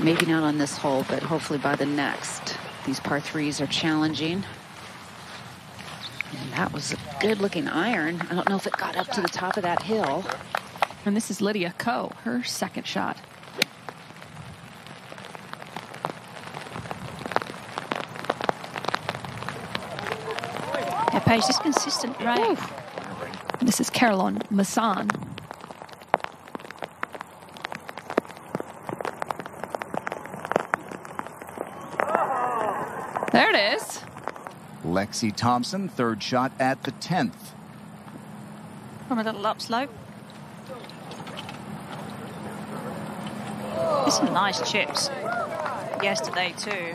Maybe not on this hole, but hopefully by the next. These par threes are challenging. And that was a good looking iron. I don't know if it got up to the top of that hill. And this is Lydia Ko, her second shot. Yeah, Paige, just consistent right? This is Caroline Masson. It is. Lexi Thompson, third shot at the 10th. From a little upslope. There's some nice chips yesterday too.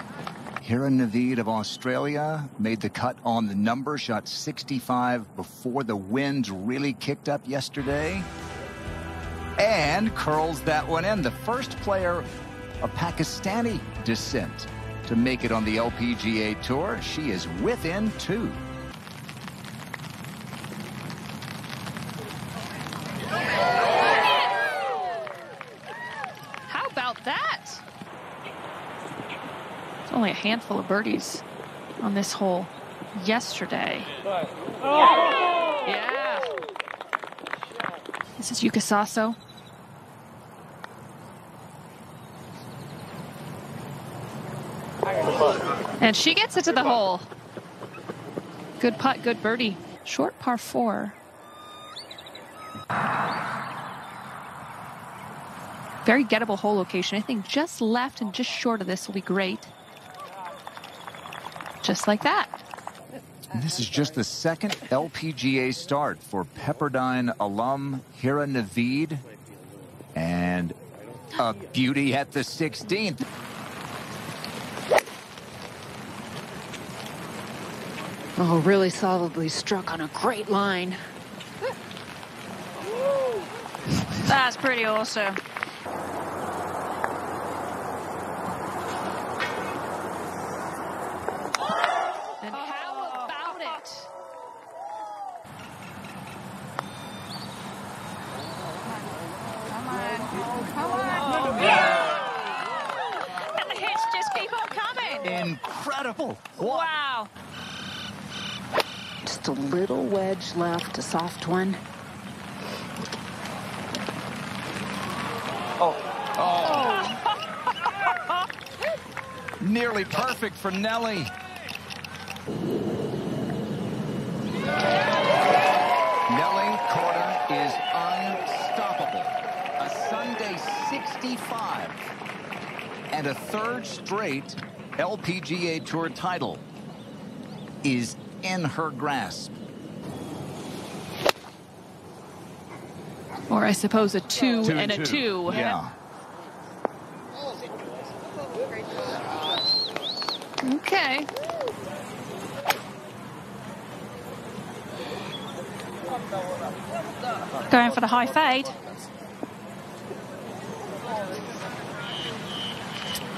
Hira Naveed of Australia made the cut on the number, shot 65 before the winds really kicked up yesterday. And curls that one in. The first player of Pakistani descent to make it on the LPGA Tour. She is within two. How about that? It's only a handful of birdies on this hole yesterday. Yeah. This is Yuka Saso. And she gets it to the hole. Good putt, good birdie. Short par four. Very gettable hole location. I think just left and just short of this will be great. Just like that. This is just the second LPGA start for Pepperdine alum Hira Naveed. And a beauty at the 16th. Oh, really solidly struck on a great line. That's pretty awesome. And how about it? And the hits just keep on coming. Incredible. What? Wow. A little wedge left, a soft one. Oh. Oh. Nearly perfect for Nelly. Nelly Korda is unstoppable. A Sunday 65 and a third straight LPGA Tour title is in her grasp. Or I suppose a two, Two and a two. Yeah. Okay. Going for the high fade.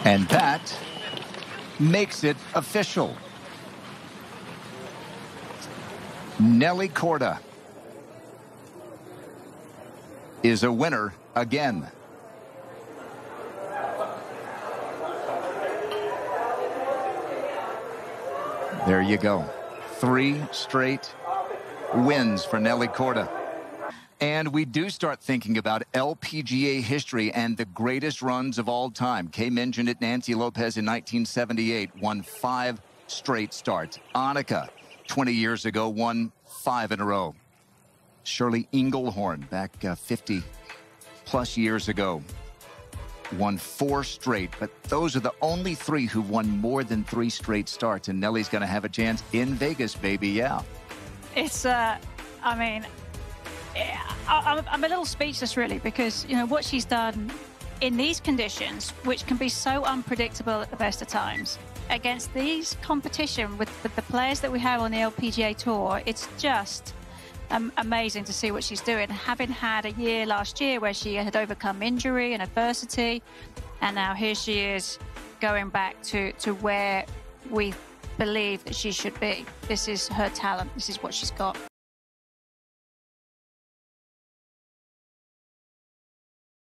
And that makes it official. Nelly Korda is a winner again. There you go. Three straight wins for Nelly Korda. And we do start thinking about LPGA history and the greatest runs of all time. Kay mentioned it. Nancy Lopez in 1978 won five straight starts. Annika, 20 years ago, won five in a row. Shirley Englehorn, back uh, 50 plus years ago, won four straight. But those are the only three who've won more than three straight starts. And Nelly's going to have a chance in Vegas, baby. Yeah. It's, uh, I mean, I, I'm a little speechless really because, you know, what she's done in these conditions, which can be so unpredictable at the best of times, against these competition with, with the players that we have on the LPGA Tour, it's just um, amazing to see what she's doing. Having had a year last year where she had overcome injury and adversity, and now here she is going back to, to where we believe that she should be. This is her talent. This is what she's got.